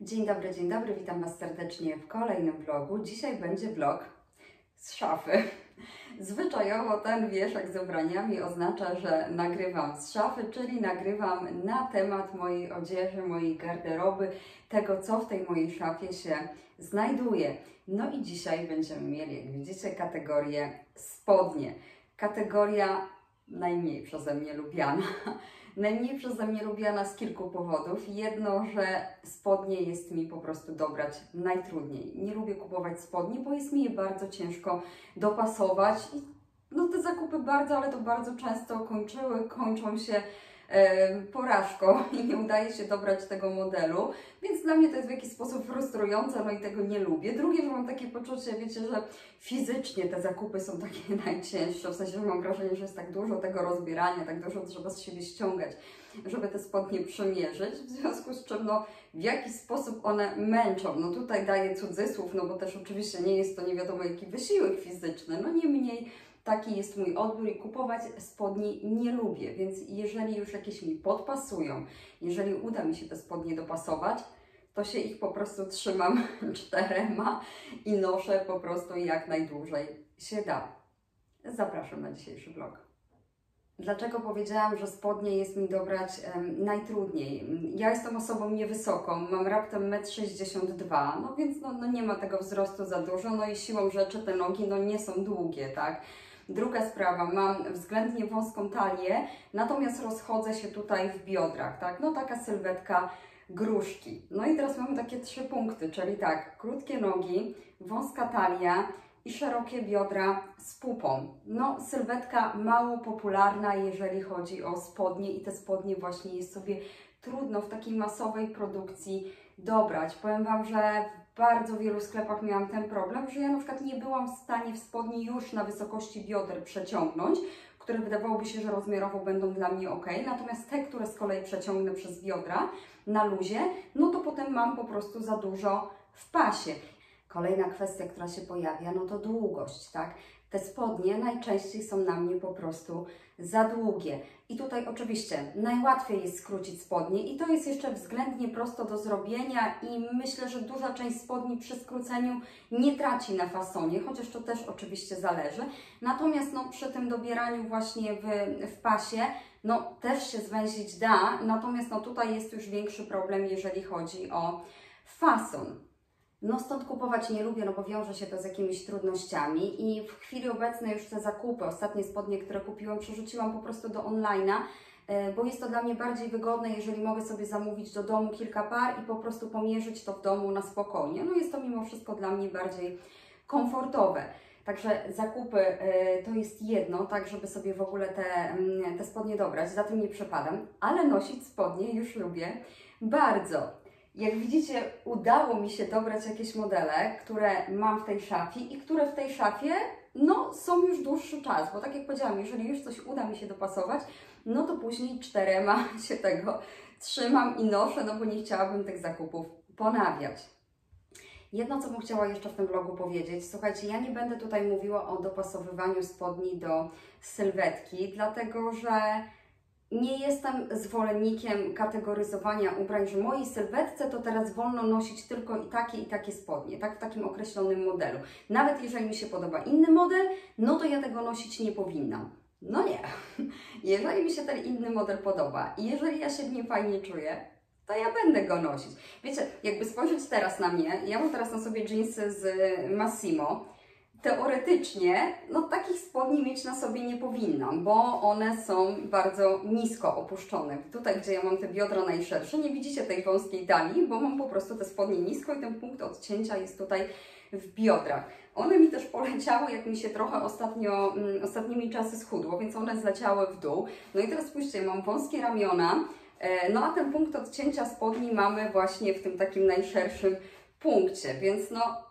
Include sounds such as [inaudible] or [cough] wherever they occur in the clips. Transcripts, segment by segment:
Dzień dobry, dzień dobry, witam Was serdecznie w kolejnym vlogu. Dzisiaj będzie vlog z szafy. Zwyczajowo ten wieszak z ubraniami oznacza, że nagrywam z szafy, czyli nagrywam na temat mojej odzieży, mojej garderoby, tego co w tej mojej szafie się znajduje. No i dzisiaj będziemy mieli, jak widzicie, kategorię spodnie. Kategoria najmniej przeze mnie lubiana. Najmniej przeze mnie lubiana z kilku powodów. Jedno, że spodnie jest mi po prostu dobrać najtrudniej. Nie lubię kupować spodni, bo jest mi je bardzo ciężko dopasować. No te zakupy bardzo, ale to bardzo często kończyły, kończą się porażką [laughs] i nie udaje się dobrać tego modelu, więc dla mnie to jest w jakiś sposób frustrujące, no i tego nie lubię. Drugie, że mam takie poczucie, wiecie, że fizycznie te zakupy są takie [laughs] najcięższe, w sensie, że mam wrażenie, że jest tak dużo tego rozbierania, tak dużo trzeba z siebie ściągać, żeby te spodnie przymierzyć, w związku z czym, no, w jaki sposób one męczą. No tutaj daję cudzysłów, no bo też oczywiście nie jest to nie wiadomo jaki wysiłek fizyczny, no niemniej taki jest mój odbiór i kupować spodni nie lubię, więc jeżeli już jakieś mi podpasują, jeżeli uda mi się te spodnie dopasować, to się ich po prostu trzymam [laughs] czterema i noszę po prostu jak najdłużej się da. Zapraszam na dzisiejszy vlog. Dlaczego powiedziałam, że spodnie jest mi dobrać um, najtrudniej? Ja jestem osobą niewysoką, mam raptem 1,62 m, no więc no, no nie ma tego wzrostu za dużo, no i siłą rzeczy te nogi no nie są długie, tak? Druga sprawa, mam względnie wąską talię, natomiast rozchodzę się tutaj w biodrach, tak? No taka sylwetka gruszki. No i teraz mamy takie trzy punkty, czyli tak, krótkie nogi, wąska talia i szerokie biodra z pupą. No, sylwetka mało popularna, jeżeli chodzi o spodnie i te spodnie właśnie jest sobie trudno w takiej masowej produkcji dobrać. Powiem Wam, że bardzo wielu sklepach miałam ten problem, że ja na przykład nie byłam w stanie w spodni już na wysokości bioder przeciągnąć, które wydawałoby się, że rozmiarowo będą dla mnie ok, natomiast te, które z kolei przeciągnę przez biodra na luzie, no to potem mam po prostu za dużo w pasie. Kolejna kwestia, która się pojawia, no to długość, tak? Te spodnie najczęściej są na mnie po prostu za długie. I tutaj oczywiście najłatwiej jest skrócić spodnie i to jest jeszcze względnie prosto do zrobienia i myślę, że duża część spodni przy skróceniu nie traci na fasonie, chociaż to też oczywiście zależy. Natomiast no, przy tym dobieraniu właśnie w, w pasie, no też się zwęzić da, natomiast no tutaj jest już większy problem, jeżeli chodzi o fason. No stąd kupować nie lubię, no bo wiąże się to z jakimiś trudnościami i w chwili obecnej już te zakupy, ostatnie spodnie, które kupiłam, przerzuciłam po prostu do online'a, e, bo jest to dla mnie bardziej wygodne, jeżeli mogę sobie zamówić do domu kilka par i po prostu pomierzyć to w domu na spokojnie. No jest to mimo wszystko dla mnie bardziej komfortowe. Także zakupy e, to jest jedno, tak żeby sobie w ogóle te, mm, te spodnie dobrać, za tym nie przepadam, ale nosić spodnie już lubię bardzo. Jak widzicie, udało mi się dobrać jakieś modele, które mam w tej szafie i które w tej szafie no, są już dłuższy czas, bo tak jak powiedziałam, jeżeli już coś uda mi się dopasować, no to później czterema [laughs] się tego trzymam i noszę, no bo nie chciałabym tych zakupów ponawiać. Jedno, co bym chciała jeszcze w tym vlogu powiedzieć, słuchajcie, ja nie będę tutaj mówiła o dopasowywaniu spodni do sylwetki, dlatego że nie jestem zwolennikiem kategoryzowania ubrań, że mojej sylwetce to teraz wolno nosić tylko i takie i takie spodnie, tak w takim określonym modelu. Nawet jeżeli mi się podoba inny model, no to ja tego nosić nie powinnam. No nie. [laughs] Jeżeli mi się ten inny model podoba i jeżeli ja się w nim fajnie czuję, to ja będę go nosić. Wiecie, jakby spojrzeć teraz na mnie, ja mam teraz na sobie jeansy z Massimo, teoretycznie no, takich spodni mieć na sobie nie powinnam, bo one są bardzo nisko opuszczone. Tutaj, gdzie ja mam te biodra najszersze, nie widzicie tej wąskiej talii, bo mam po prostu te spodnie nisko i ten punkt odcięcia jest tutaj w biodrach. One mi też poleciały, jak mi się trochę ostatnio, mm, ostatnimi czasy schudło, więc one zleciały w dół. No i teraz spójrzcie, mam wąskie ramiona, e, no a ten punkt odcięcia spodni mamy właśnie w tym takim najszerszym punkcie, więc no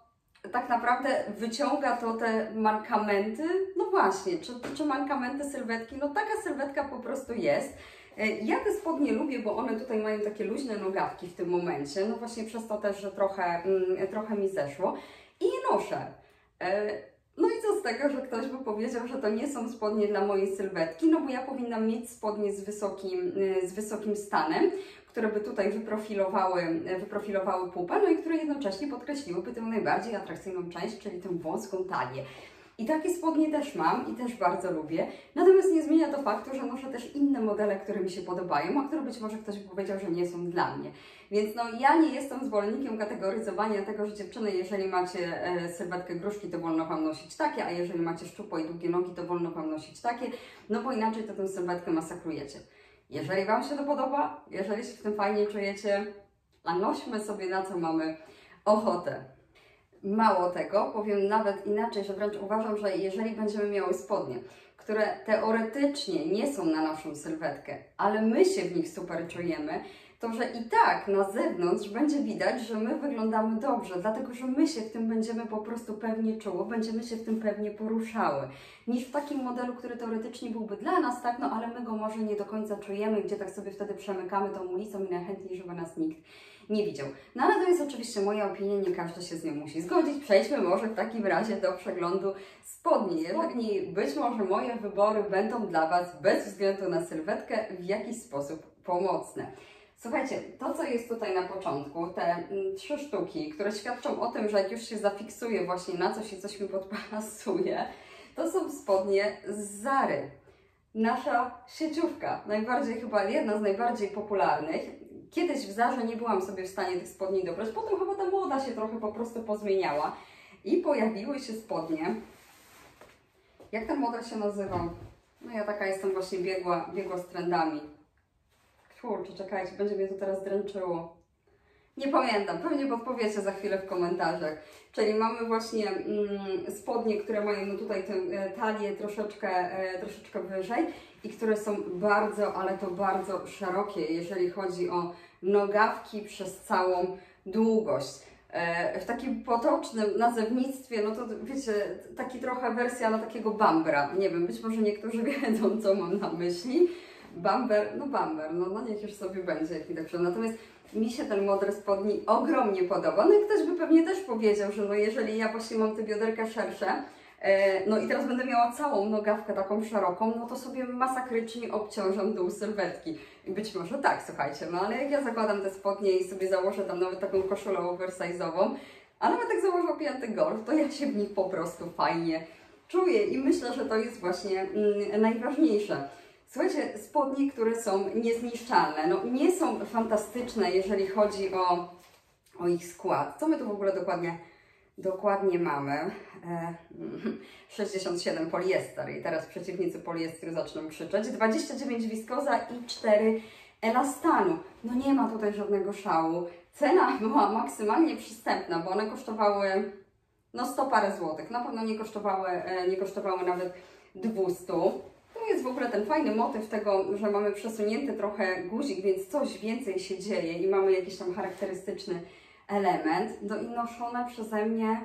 tak naprawdę wyciąga to te mankamenty, no właśnie, czy, czy mankamenty sylwetki, no taka sylwetka po prostu jest. E, ja te spodnie lubię, bo one tutaj mają takie luźne nogawki w tym momencie, no właśnie przez to też, że trochę, mm, trochę mi zeszło. I je noszę. E, no i co z tego, że ktoś by powiedział, że to nie są spodnie dla mojej sylwetki, no bo ja powinnam mieć spodnie z wysokim, y, z wysokim stanem, które by tutaj wyprofilowały, wyprofilowały pupę, no i które jednocześnie podkreśliłyby tę najbardziej atrakcyjną część, czyli tę wąską talię. I takie spodnie też mam i też bardzo lubię. Natomiast nie zmienia to faktu, że noszę też inne modele, które mi się podobają, a które być może ktoś by powiedział, że nie są dla mnie. Więc no ja nie jestem zwolennikiem kategoryzowania tego, że dziewczyny, jeżeli macie e, sylwetkę gruszki, to wolno Wam nosić takie, a jeżeli macie szczupłe i długie nogi, to wolno Wam nosić takie, no bo inaczej to tę sylwetkę masakrujecie. Jeżeli Wam się to podoba, jeżeli się w tym fajnie czujecie, a nośmy sobie na co mamy ochotę. Mało tego, powiem nawet inaczej, że wręcz uważam, że jeżeli będziemy miały spodnie, które teoretycznie nie są na naszą sylwetkę, ale my się w nich super czujemy, to że i tak na zewnątrz będzie widać, że my wyglądamy dobrze, dlatego że my się w tym będziemy po prostu pewnie czuło, będziemy się w tym pewnie poruszały, niż w takim modelu, który teoretycznie byłby dla nas, tak, no ale my go może nie do końca czujemy, gdzie tak sobie wtedy przemykamy tą ulicą i najchętniej, żeby nas nikt nie widział. No ale to jest oczywiście moja opinia, nie każdy się z nią musi zgodzić. Przejdźmy może w takim razie do przeglądu spodni. Jeżeli być może moje wybory będą dla Was bez względu na sylwetkę w jakiś sposób pomocne. Słuchajcie, to co jest tutaj na początku, te mm, trzy sztuki, które świadczą o tym, że jak już się zafiksuję właśnie na coś i coś mi podpasuje, to są spodnie z Zary. Nasza sieciówka, najbardziej chyba jedna z najbardziej popularnych. Kiedyś w Zarze nie byłam sobie w stanie tych spodni dobrać, potem chyba ta moda się trochę po prostu pozmieniała i pojawiły się spodnie. Jak ten model się nazywa? No ja taka jestem właśnie biegła, biegła z trendami. Kurczę, czekajcie, będzie mnie to teraz dręczyło. Nie pamiętam, pewnie podpowiecie za chwilę w komentarzach. Czyli mamy właśnie mm, spodnie, które mają no tutaj tę e, talię troszeczkę, e, troszeczkę wyżej i które są bardzo, ale to bardzo szerokie, jeżeli chodzi o nogawki przez całą długość. E, w takim potocznym nazewnictwie, no to wiecie, taki trochę wersja na takiego bambra. Nie wiem, być może niektórzy [laughs] wiedzą, co mam na myśli. Bamber, no bamber, no, no niech już sobie będzie, jak mi tak Natomiast mi się ten model spodni ogromnie podoba. No i ktoś by pewnie też powiedział, że no jeżeli ja właśnie mam te bioderka szersze, e, no i teraz będę miała całą nogawkę taką szeroką, no to sobie masakrycznie obciążam dół sylwetki. I być może tak, słuchajcie, no ale jak ja zakładam te spodnie i sobie założę tam nawet taką koszulę oversize'ową, a nawet jak założę pięty golf, to ja się w nich po prostu fajnie czuję i myślę, że to jest właśnie mm, najważniejsze. Słuchajcie, spodnie, które są niezniszczalne, no nie są fantastyczne, jeżeli chodzi o, o ich skład. Co my tu w ogóle dokładnie, dokładnie mamy? E, [laughs] 67 poliester i teraz przeciwnicy poliestru zaczną krzyczeć. 29 wiskoza i 4 elastanu. No nie ma tutaj żadnego szału. Cena [laughs] była maksymalnie przystępna, bo one kosztowały no 100 parę złotych. Na pewno nie kosztowały, e, nie kosztowały nawet 200 jest w ogóle ten fajny motyw tego, że mamy przesunięty trochę guzik, więc coś więcej się dzieje i mamy jakiś tam charakterystyczny element. No i przeze mnie,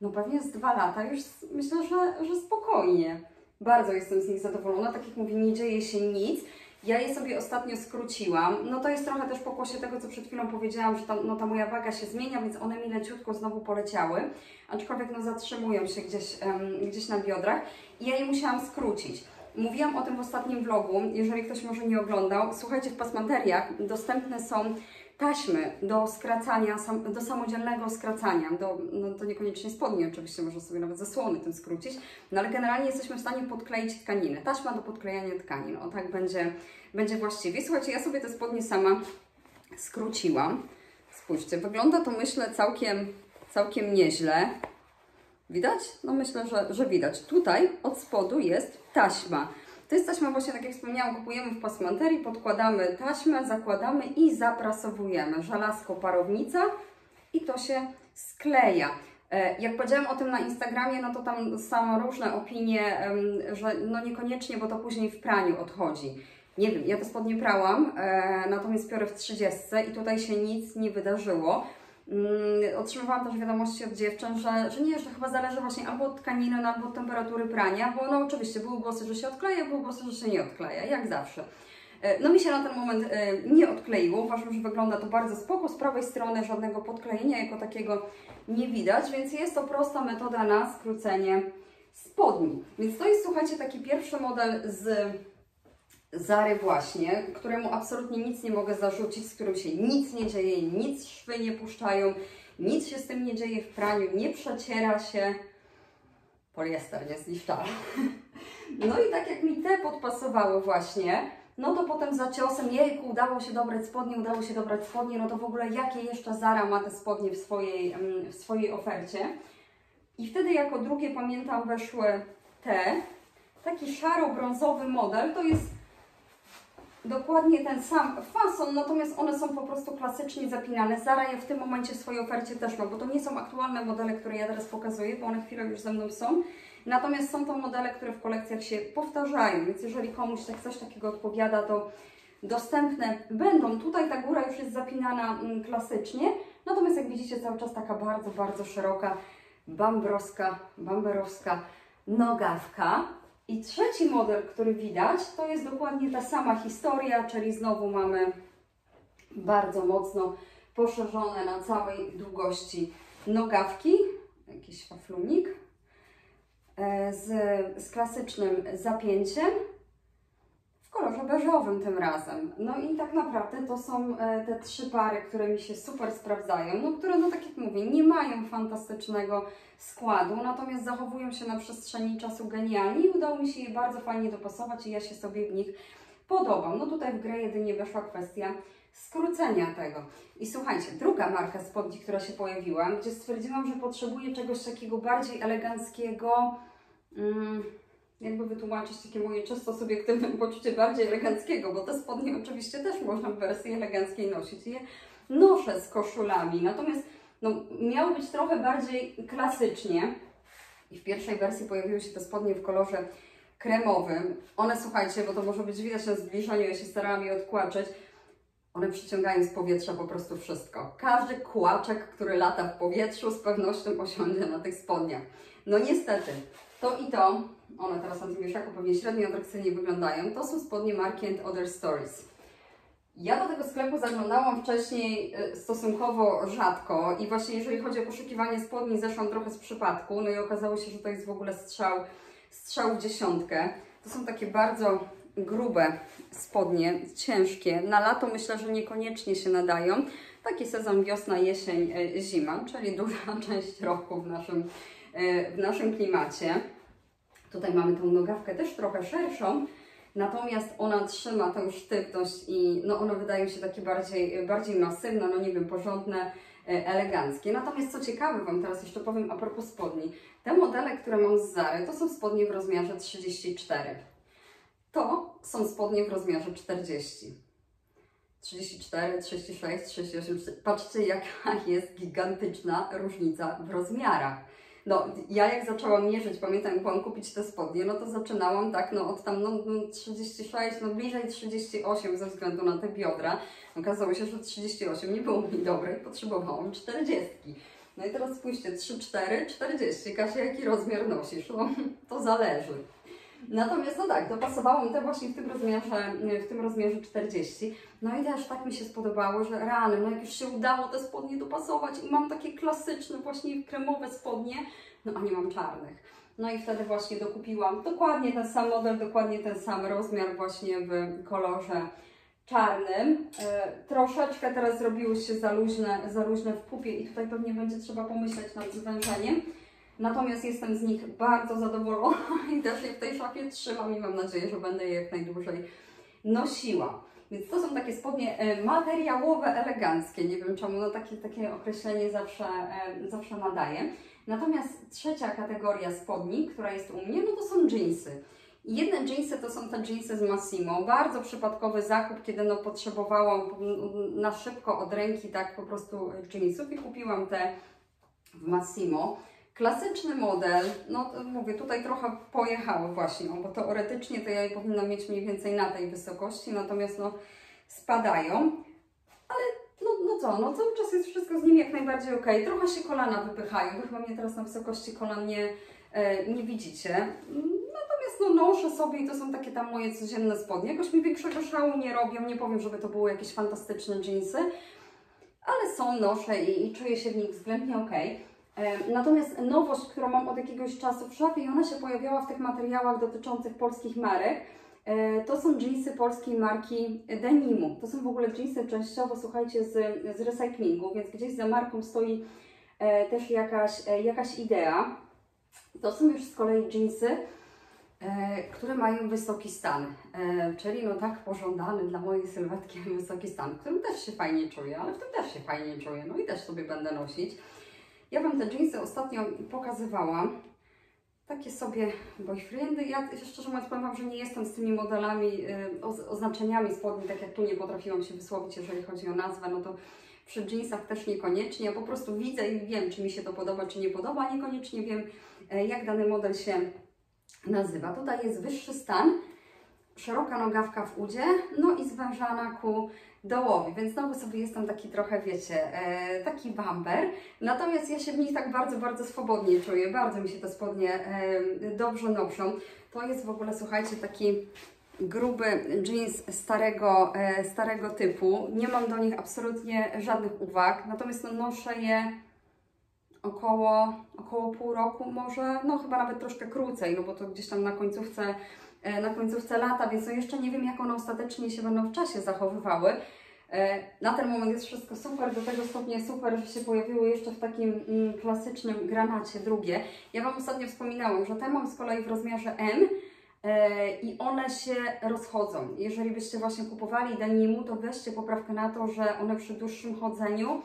no pewnie z dwa lata, już myślę, że, że spokojnie. Bardzo jestem z nich zadowolona. Tak jak mówię, nie dzieje się nic. Ja je sobie ostatnio skróciłam. No to jest trochę też pokłosie tego, co przed chwilą powiedziałam, że ta, no, ta moja waga się zmienia, więc one mi leciutko znowu poleciały. Aczkolwiek no, zatrzymują się gdzieś, um, gdzieś na biodrach i ja je musiałam skrócić. Mówiłam o tym w ostatnim vlogu, jeżeli ktoś może nie oglądał. Słuchajcie, w pasmanteriach dostępne są taśmy do skracania, do samodzielnego skracania, do, no to niekoniecznie spodni oczywiście, można sobie nawet zasłony tym skrócić, no ale generalnie jesteśmy w stanie podkleić tkaninę. Taśma do podklejania tkanin, o tak będzie, będzie właściwie. Słuchajcie, ja sobie te spodnie sama skróciłam. Spójrzcie, wygląda to myślę całkiem, całkiem nieźle. Widać? No myślę, że, że widać. Tutaj od spodu jest taśma. To jest taśma właśnie, tak jak wspomniałam, kupujemy w pasmanterii, podkładamy taśmę, zakładamy i zaprasowujemy. Żelazko parownica i to się skleja. E, jak powiedziałam o tym na Instagramie, no to tam są różne opinie, że no niekoniecznie, bo to później w praniu odchodzi. Nie wiem, ja to spodnie prałam, e, natomiast piorę w 30 i tutaj się nic nie wydarzyło. Mm, otrzymywałam też wiadomości od dziewczyn, że, że nie, że chyba zależy właśnie albo od tkaniny, albo od temperatury prania, bo no oczywiście były głosy, że się odkleja, były głosy, że się nie odkleja, jak zawsze. E, no mi się na ten moment e, nie odkleiło, uważam, że wygląda to bardzo spoko, z prawej strony żadnego podklejenia jako takiego nie widać, więc jest to prosta metoda na skrócenie spodni. Więc to jest, słuchajcie, taki pierwszy model z Zary właśnie, któremu absolutnie nic nie mogę zarzucić, z którym się nic nie dzieje, nic szwy nie puszczają, nic się z tym nie dzieje w praniu, nie przeciera się. Poliester nie zniszczała. No i tak jak mi te podpasowały właśnie, no to potem za ciosem, jejku, udało się dobrać spodnie, udało się dobrać spodnie, no to w ogóle jakie jeszcze Zara ma te spodnie w swojej, w swojej ofercie. I wtedy jako drugie, pamiętam, weszły te, taki szaro-brązowy model, to jest dokładnie ten sam fason, natomiast one są po prostu klasycznie zapinane. Zara je w tym momencie w swojej ofercie też ma, bo to nie są aktualne modele, które ja teraz pokazuję, bo one chwilę już ze mną są. Natomiast są to modele, które w kolekcjach się powtarzają, więc jeżeli komuś tak coś takiego odpowiada, to dostępne będą. Tutaj ta góra już jest zapinana mm, klasycznie, natomiast jak widzicie cały czas taka bardzo, bardzo szeroka bambrowska, bamberowska nogawka. I trzeci model, który widać, to jest dokładnie ta sama historia, czyli znowu mamy bardzo mocno poszerzone na całej długości nogawki, jakiś szaflunik e, z, z klasycznym zapięciem kolorze beżowym tym razem. No i tak naprawdę to są e, te trzy pary, które mi się super sprawdzają, no które, no tak jak mówię, nie mają fantastycznego składu, natomiast zachowują się na przestrzeni czasu genialnie i udało mi się je bardzo fajnie dopasować i ja się sobie w nich podobam. No tutaj w grę jedynie weszła kwestia skrócenia tego. I słuchajcie, druga marka spodni, która się pojawiła, gdzie stwierdziłam, że potrzebuję czegoś takiego bardziej eleganckiego, mm, jakby wytłumaczyć takie moje czysto subiektywne poczucie bardziej eleganckiego, bo te spodnie oczywiście też można w wersji eleganckiej nosić. Je noszę z koszulami, natomiast no, miało być trochę bardziej klasycznie. I w pierwszej wersji pojawiły się te spodnie w kolorze kremowym. One, słuchajcie, bo to może być widać na zbliżeniu, ja się starałam je odkłaczyć, one przyciągają z powietrza po prostu wszystko. Każdy kłaczek, który lata w powietrzu, z pewnością osiądzie na tych spodniach. No niestety, to i to, one teraz na tym wieszaku pewnie średnio atrakcyjnie wyglądają, to są spodnie marki and Other Stories. Ja do tego sklepu zaglądałam wcześniej e, stosunkowo rzadko i właśnie jeżeli chodzi o poszukiwanie spodni zeszłam trochę z przypadku, no i okazało się, że to jest w ogóle strzał, strzał w dziesiątkę. To są takie bardzo grube spodnie, ciężkie. Na lato myślę, że niekoniecznie się nadają. Taki sezon wiosna, jesień, e, zima, czyli duża [laughs] część roku w naszym, w naszym klimacie. Tutaj mamy tą nogawkę też trochę szerszą, Natomiast ona trzyma tę sztywność i no one wydają się takie bardziej, bardziej masywne, no nie wiem, porządne, e, eleganckie. Natomiast co ciekawe Wam teraz jeszcze powiem a propos spodni. Te modele, które mam z Zary, to są spodnie w rozmiarze 34. To są spodnie w rozmiarze 40. 34, 36, 38. Patrzcie, jaka jest gigantyczna różnica w rozmiarach. No, ja jak zaczęłam mierzyć, pamiętam, jak byłam kupić te spodnie, no to zaczynałam tak, no od tam no, 36, no bliżej 38 ze względu na te biodra. Okazało się, że 38 nie było mi dobre i potrzebowałam 40. No i teraz spójrzcie, 3, 4, 40. Kasia, jaki rozmiar nosisz? No, to zależy. Natomiast no tak, dopasowało mi to właśnie w tym rozmiarze, w tym rozmiarze 40. No i też tak mi się spodobało, że rany, no jak już się udało te spodnie dopasować i mam takie klasyczne właśnie kremowe spodnie, no a nie mam czarnych. No i wtedy właśnie dokupiłam dokładnie ten sam model, dokładnie ten sam rozmiar właśnie w kolorze czarnym. E, troszeczkę teraz zrobiły się za luźne, za luźne w pupie i tutaj pewnie będzie trzeba pomyśleć nad zwężeniem. Natomiast jestem z nich bardzo zadowolona i też je w tej szafie trzymam i mam nadzieję, że będę je jak najdłużej nosiła. Więc to są takie spodnie e, materiałowe, eleganckie. Nie wiem czemu, no takie, takie określenie zawsze, e, zawsze nadaje. Natomiast trzecia kategoria spodni, która jest u mnie, no to są. I jedne jeansy to są te jeansy z Massimo. Bardzo przypadkowy zakup, kiedy no potrzebowałam na szybko od ręki tak po prostu jeansów i kupiłam te w Massimo. Klasyczny model, no mówię, tutaj trochę pojechało właśnie, bo teoretycznie to ja je powinnam mieć mniej więcej na tej wysokości, natomiast no spadają, ale no, no co, no cały czas jest wszystko z nimi jak najbardziej ok. Trochę się kolana wypychają, wy chyba mnie teraz na wysokości kolan nie, e, nie widzicie. Natomiast no noszę sobie i to są takie tam moje codzienne spodnie. Jakoś mi większego szału nie robią, nie powiem, żeby to były jakieś fantastyczne jeansy, ale są, noszę i, i czuję się w nich względnie ok. Natomiast nowość, którą mam od jakiegoś czasu w szafie i ona się pojawiała w tych materiałach dotyczących polskich marek, E, To są jeansy polskiej marki Denimu. To są w ogóle jeansy częściowo, słuchajcie, z, z recyklingu, więc gdzieś za marką stoi e, też jakaś, e, jakaś idea. To są już z kolei e, które mają wysoki stan, e, czyli no tak pożądany dla mojej sylwetki [laughs] wysoki stan, w którym też się fajnie czuję, ale w tym też się fajnie czuję, no i też sobie będę nosić. Ja Wam te jeansy ostatnio pokazywałam, takie sobie boyfriendy. Ja szczerze mówiąc powiem Wam, że nie jestem z tymi modelami, y, oz- oznaczeniami spodni, tak jak tu nie potrafiłam się wysłowić, jeżeli chodzi o nazwę, no to przy jeansach też niekoniecznie. Ja po prostu widzę i wiem, czy mi się to podoba, czy nie podoba, niekoniecznie wiem, e, jak dany model się nazywa. Tutaj jest wyższy stan, szeroka nogawka w udzie, no i zwężana ku dołowi, więc znowu sobie jestem taki trochę, wiecie, e, taki bamber. Natomiast ja się w nich tak bardzo, bardzo swobodnie czuję, bardzo mi się te spodnie e, dobrze noszą. To jest w ogóle, słuchajcie, taki gruby jeans starego, e, starego typu. Nie mam do nich absolutnie żadnych uwag, natomiast no, noszę je około, około pół roku może, no chyba nawet troszkę krócej, no bo to gdzieś tam na końcówce, na końcówce lata, więc no jeszcze nie wiem jak one ostatecznie się będą w czasie zachowywały. E, Na ten moment jest wszystko super, do tego stopnia super, że się pojawiły jeszcze w takim mm, klasycznym granacie drugie. Ja Wam ostatnio wspominałam, że te mam z kolei w rozmiarze M e, i one się rozchodzą. Jeżeli byście właśnie kupowali denimu, to weźcie poprawkę na to, że one przy dłuższym chodzeniu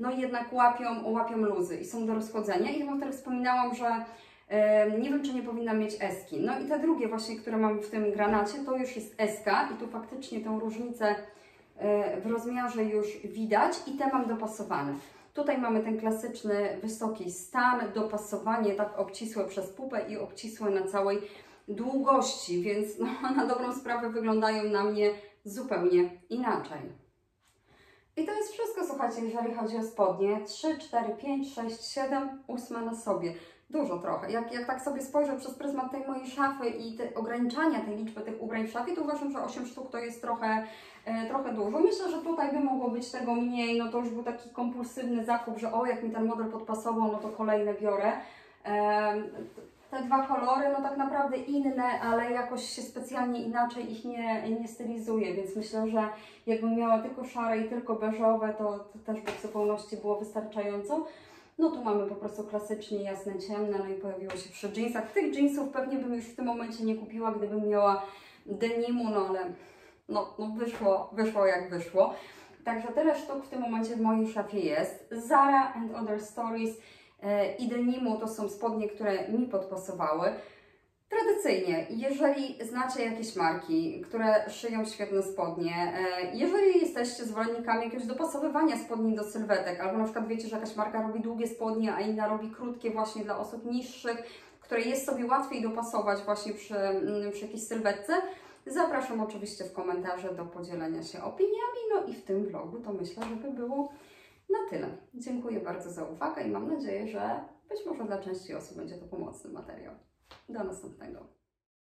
no jednak łapią, łapią luzy i są do rozchodzenia. I ja Wam wtedy wspominałam, że e, nie wiem, czy nie powinna mieć eski. No i te drugie właśnie, które mam w tym granacie, to już jest eska i tu faktycznie tą różnicę e, w rozmiarze już widać i te mam dopasowane. Tutaj mamy ten klasyczny wysoki stan, dopasowanie tak obcisłe przez pupę i obcisłe na całej długości, więc [laughs] no, na dobrą sprawę wyglądają na mnie zupełnie inaczej. I to jest wszystko, słuchajcie, jeżeli chodzi o spodnie. 3, 4, 5, 6, 7, 8 na sobie. Dużo trochę. Jak, jak tak sobie spojrzę przez pryzmat tej mojej szafy i te ograniczania tej liczby tych ubrań w szafie, to uważam, że 8 sztuk to jest trochę, e, trochę dużo. Myślę, że tutaj by mogło być tego mniej, no to już był taki kompulsywny zakup, że o, jak mi ten model podpasował, no to kolejne biorę. Em, te dwa kolory, no tak naprawdę inne, ale jakoś się specjalnie inaczej ich nie, nie stylizuję, więc myślę, że jakbym miała tylko szare i tylko beżowe, to, to też by w zupełności było wystarczająco. No tu mamy po prostu klasycznie jasne, ciemne, no i pojawiło się przy jeansach. Tych jeansów pewnie bym już w tym momencie nie kupiła, gdybym miała denimu, no ale no, no wyszło, wyszło jak wyszło. Także tyle sztuk w tym momencie w mojej szafie jest. Zara and Other Stories e, i denimu to są spodnie, które mi podpasowały. Tradycyjnie, jeżeli znacie jakieś marki, które szyją świetne spodnie, e, jeżeli jesteście zwolennikami jakiegoś dopasowywania spodni do sylwetek, albo na przykład wiecie, że jakaś marka robi długie spodnie, a inna robi krótkie właśnie dla osób niższych, które jest sobie łatwiej dopasować właśnie przy, mm, przy jakiejś sylwetce, zapraszam oczywiście w komentarze do podzielenia się opiniami, no i w tym vlogu to myślę, że by było na tyle. Dziękuję bardzo za uwagę i mam nadzieję, że być może dla części osób będzie to pomocny materiał. Do następnego.